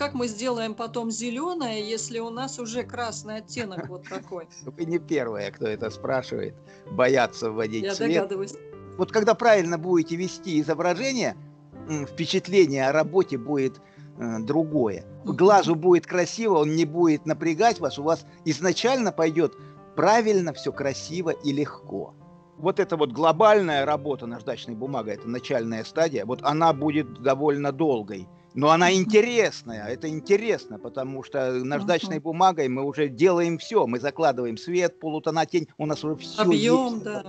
как мы сделаем потом зеленое, если у нас уже красный оттенок вот такой? Вы не первая, кто это спрашивает, боятся вводить Я цвет. догадываюсь. Вот когда правильно будете вести изображение, впечатление о работе будет э, другое. Глазу будет красиво, он не будет напрягать вас, у вас изначально пойдет правильно, все красиво и легко. Вот эта вот глобальная работа наждачной бумагой, это начальная стадия, вот она будет довольно долгой. Но она интересная, это интересно, потому что наждачной бумагой мы уже делаем все. Мы закладываем свет, полутона, тень, у нас уже все Объем, есть да.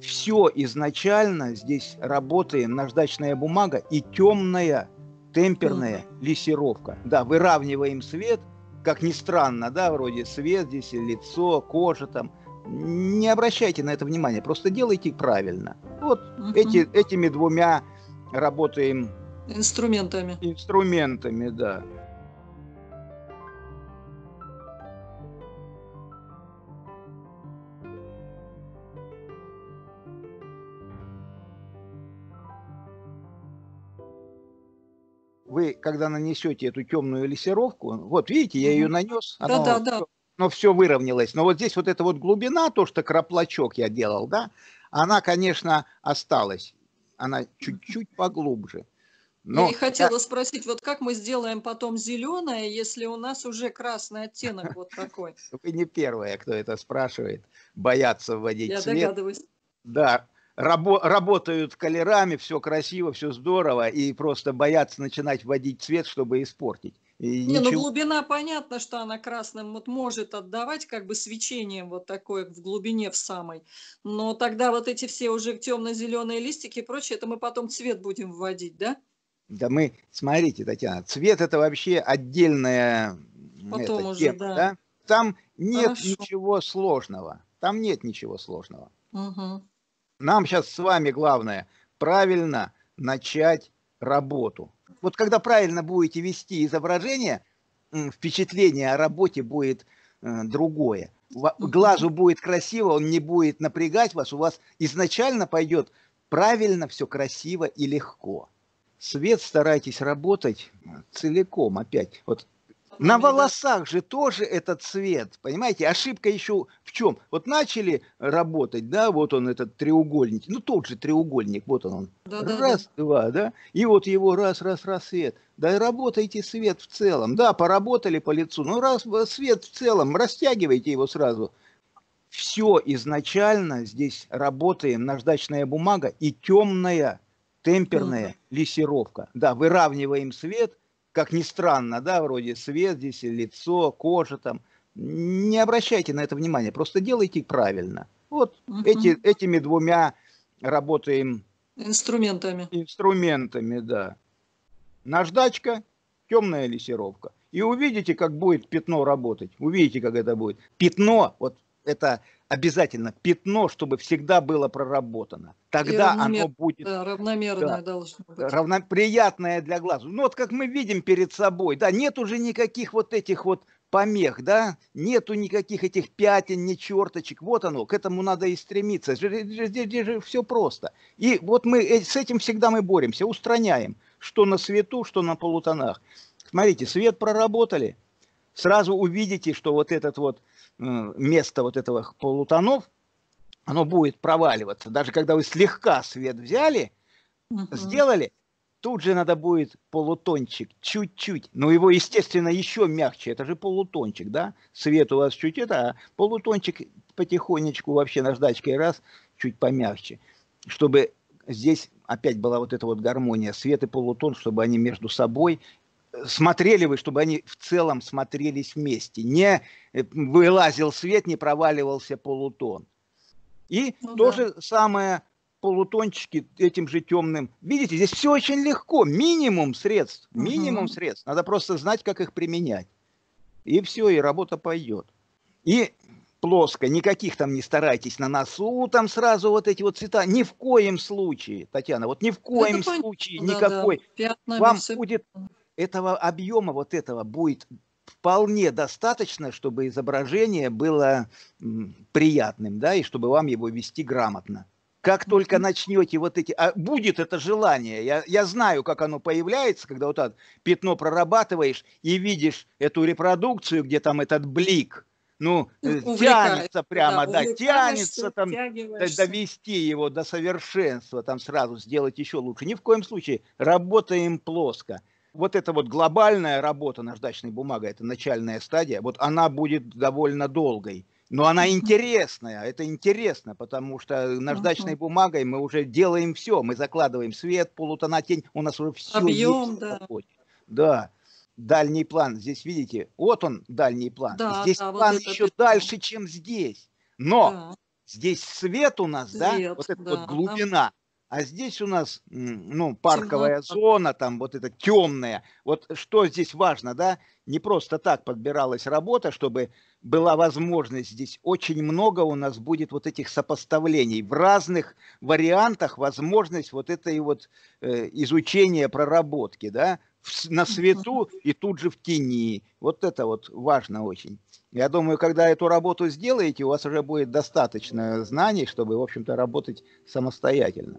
Все изначально здесь работаем, наждачная бумага и темная темперная лессировка. Да, выравниваем свет, как ни странно, да, вроде свет здесь, лицо, кожа там. Не обращайте на это внимания, просто делайте правильно. Вот Мгм. эти, этими двумя работаем Инструментами. инструментами, да. Вы, когда нанесете эту темную лессировку, вот видите, я ее нанес, Да, да, да. но все выровнялось. Но вот здесь вот эта вот глубина, то, что краплачок я делал, да, она, конечно, осталась. Она чуть-чуть поглубже. Но Я и хотела спросить, вот как мы сделаем потом зеленое, если у нас уже красный оттенок вот такой? Вы не первая, кто это спрашивает, боятся вводить Я цвет. догадываюсь. Да, рабо- работают колерами, все красиво, все здорово, и просто боятся начинать вводить цвет, чтобы испортить. И Не, ну ничего- глубина, понятно, что она красным вот может отдавать как бы свечением вот такое в глубине в самой. Но тогда вот эти все уже темно-зеленые листики и прочее, это мы потом цвет будем вводить, да? Да мы, смотрите, Татьяна, цвет это вообще отдельная Потом эта уже, тема, да. Там нет Хорошо. ничего сложного. Там нет ничего сложного. Мгм. Нам сейчас с вами главное правильно начать работу. Вот когда правильно будете вести изображение, впечатление о работе будет э, другое. Глазу будет красиво, он не будет напрягать вас, у вас изначально пойдет правильно, все красиво и легко. Свет старайтесь работать целиком опять. Вот на Да. волосах же тоже этот цвет, понимаете? Ошибка еще в чем? Вот начали работать, да, вот он этот треугольник, ну тот же треугольник, вот он. Да-да-да. раз, два, да, и вот его раз, раз, раз свет. Да работайте свет в целом, да, поработали по лицу, ну раз э, свет в целом, растягивайте его сразу. Все изначально здесь работаем, наждачная бумага и темная темперная лессировка. Да, выравниваем свет, как ни странно, да, вроде свет здесь, лицо, кожа там. Не обращайте на это внимания, просто делайте правильно. Вот Мгм. эти, этими двумя работаем Инструментами. инструментами, да. Наждачка, темная лессировка. И увидите, как будет пятно работать. Увидите, как это будет. Пятно, вот это обязательно пятно, чтобы всегда было проработано. Тогда оно равномер- будет Да, равномерное Да. должно быть. равно, приятное для глазу. Ну вот как мы видим перед собой, да, нет уже никаких вот этих вот помех, да, нету никаких этих пятен, ни черточек. Вот оно, к этому надо и стремиться. Здесь же все просто. И вот мы э- с этим всегда мы боремся, устраняем, что на свету, что на полутонах. Смотрите, свет проработали, сразу увидите, что вот этот вот место вот этого полутонов, оно будет проваливаться. Даже когда вы слегка свет взяли, сделали, тут же надо будет полутончик, чуть-чуть. Но его, естественно, еще мягче. Это же полутончик, да? Свет у вас чуть это, а полутончик потихонечку вообще наждачкой раз, чуть помягче. Чтобы здесь опять была вот эта вот гармония. Свет и полутон, чтобы они между собой смотрели вы, чтобы они в целом смотрелись вместе. Не э, вылазил свет, не проваливался полутон. И Ну то да. же самое полутончики этим же темным. Видите, здесь все очень легко. Минимум средств. Минимум Мгм. средств. Надо просто знать, как их применять. И все, и работа пойдет. И плоско, никаких там не старайтесь на носу, там сразу вот эти вот цвета. Ни в коем случае, Татьяна, вот ни в коем понятно, случае Да, никакой. да, пятнами Вам всё. будет этого объема вот этого будет вполне достаточно, чтобы изображение было приятным, да, и чтобы вам его вести грамотно. Как только начнете вот эти... А будет это желание. Я, я знаю, как оно появляется, когда вот это пятно прорабатываешь и видишь эту репродукцию, где там этот блик. Ну, э, тянется прямо, да, да тянется там довести его до совершенства, там сразу сделать еще лучше. Ни в коем случае работаем плоско вот эта вот глобальная работа наждачной бумагой, это начальная стадия, вот она будет довольно долгой. Но она интересная, это интересно, потому что наждачной бумагой мы уже делаем все. Мы закладываем свет, полутона, тень, у нас уже все Объем, есть. Да. да. Дальний план, здесь видите, вот он дальний план. Да, здесь да, план вот еще это... дальше, чем здесь. Но да. здесь свет у нас, свет, да, вот эта да, вот глубина. А здесь у нас, ну, парковая Темно. зона, там вот это темная. Вот что здесь важно, да? Не просто так подбиралась работа, чтобы была возможность здесь. Очень много у нас будет вот этих сопоставлений. В разных вариантах возможность вот этой вот э, изучения проработки, да? В, на свету и тут же в тени. Вот это вот важно очень. Я думаю, когда эту работу сделаете, у вас уже будет достаточно знаний, чтобы, в общем-то, работать самостоятельно.